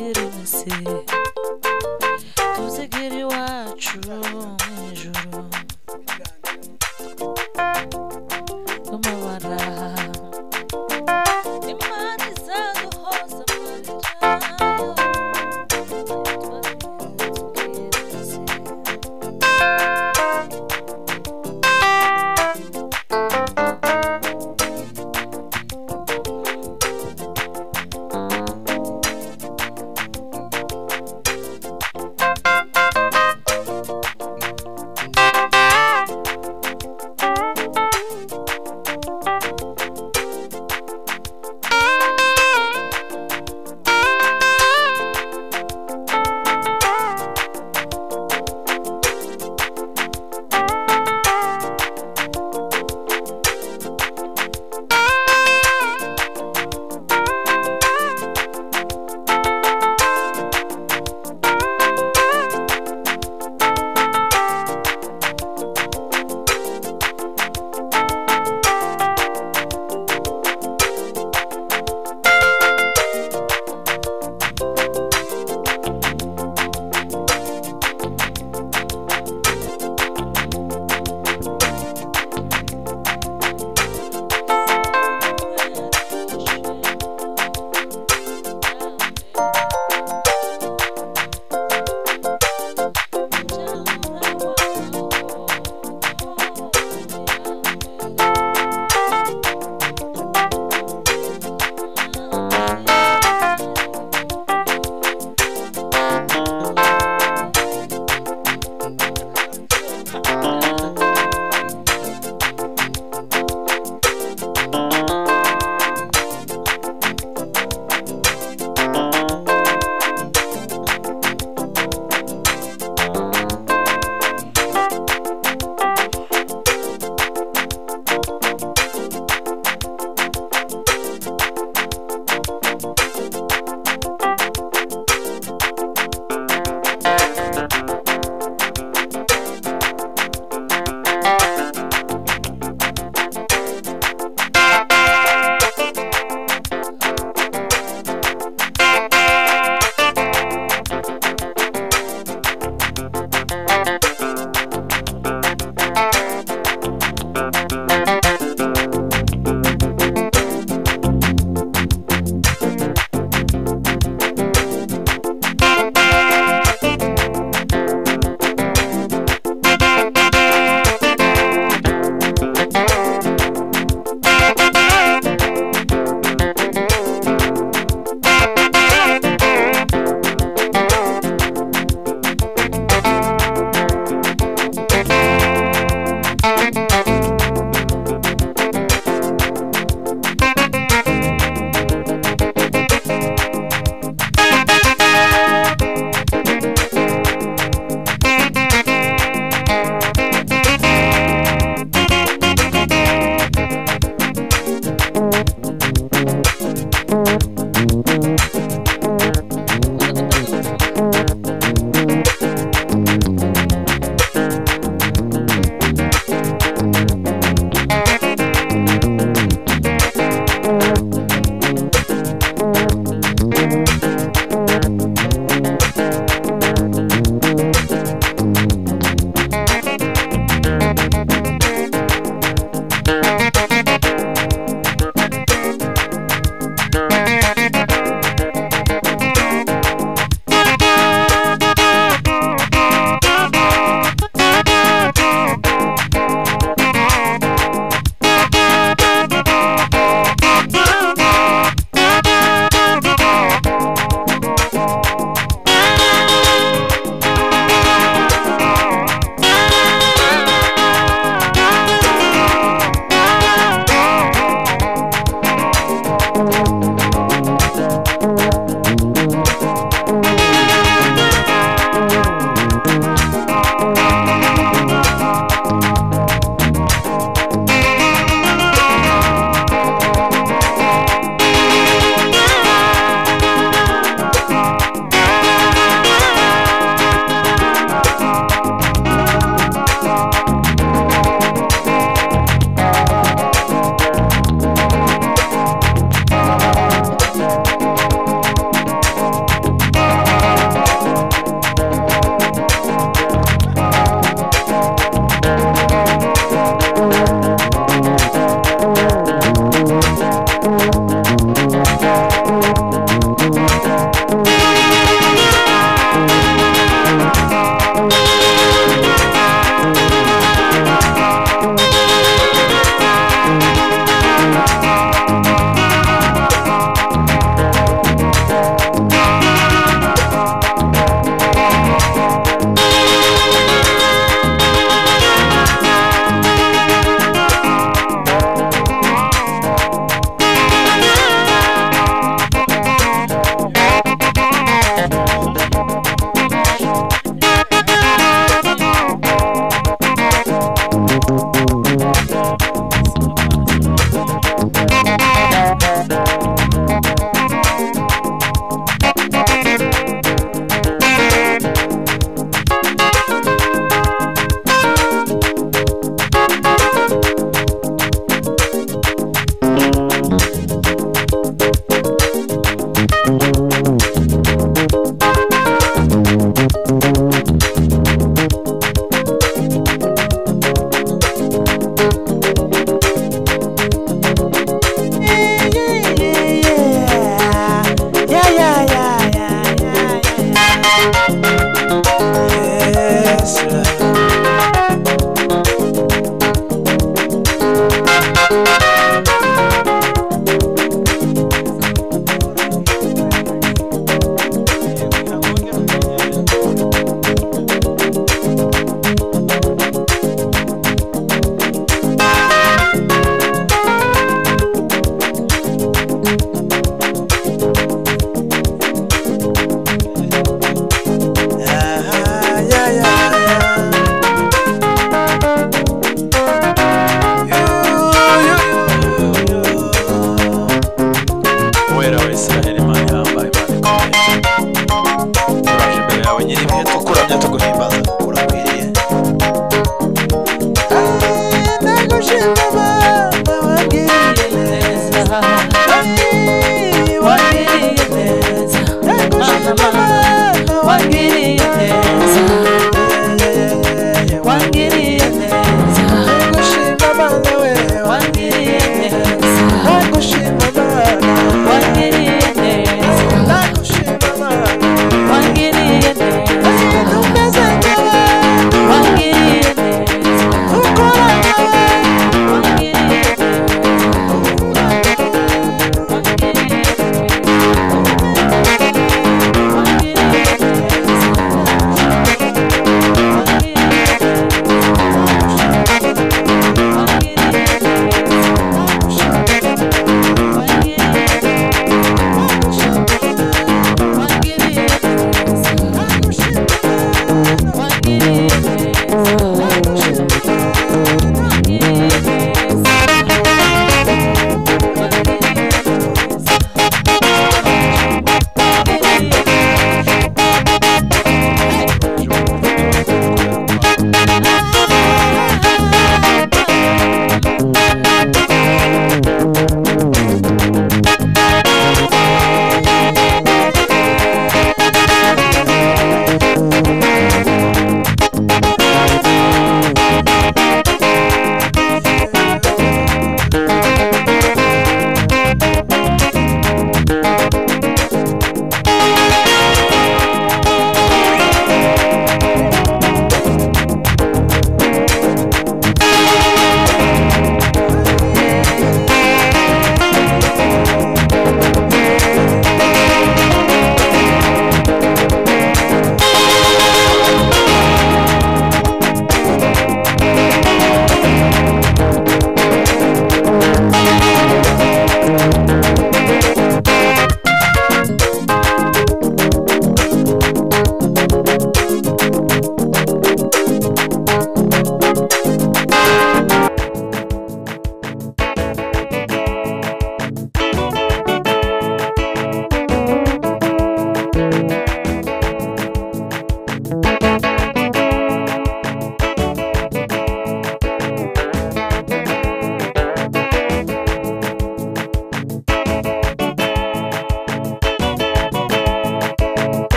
tubwire isi tuzigire iwacu mu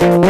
Thank